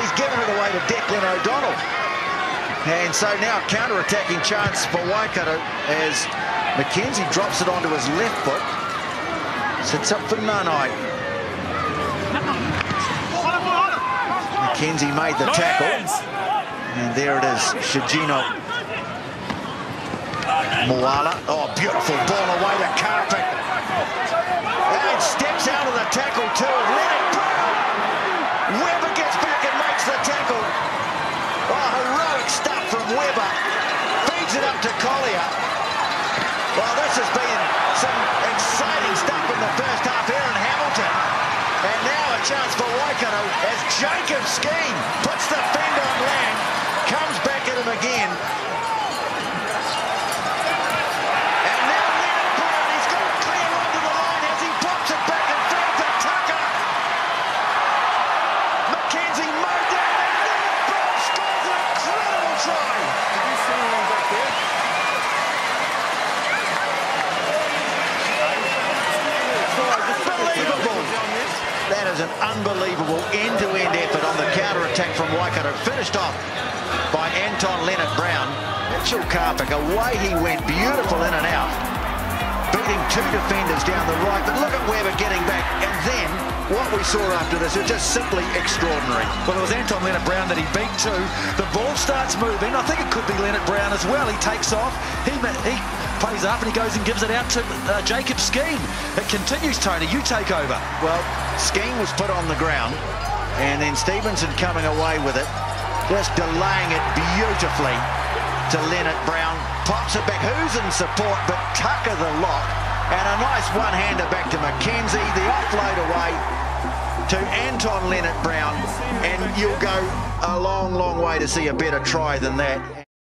He's given it away to Declan O'Donnell. And so now counter-attacking chance for Waikato as McKenzie drops it onto his left foot. Sits up for Nanai. McKenzie made the tackle. And there it is, Shigino Moala. Oh, beautiful ball away to Karpik. And steps out of the tackle too. Lienert-Brown. Weber gets back and makes the tackle. Oh, heroic stuff from Weber. Feeds it up to Collier. Well, this has been some exciting stuff in the first half here in Hamilton. And now a chance for Waikato as Jacob Skene puts the fend on land, comes back at him again. And now Lienert-Brown, he's got it clear onto the line as he pops it back in front to Tucker. McKenzie mowed down and Lienert-Brown scores an incredible try. Did you see anyone back there? Unbelievable. That is an unbelievable end-to-end effort on the counter-attack from Waikato. Finished off by Anton Lienert-Brown. Mitchell Karpik, away he went, beautiful in and out. Beating two defenders down the right, but look at Weber getting back. And then what we saw after this is just simply extraordinary. Well, it was Anton Lienert-Brown that he beat two. The ball starts moving. I think it could be Lienert-Brown as well. He takes off. He he plays up and he goes and gives it out to uh, Jacob Skene. It continues, Tony. You take over. Well, Skene was put on the ground, and then Stevenson coming away with it, just delaying it beautifully to Lienert-Brown. Pops it back. Who's in support but Tucker the lock. And a nice one-hander back to McKenzie. The offload away to Anton Lienert-Brown. And you'll go a long, long way to see a better try than that.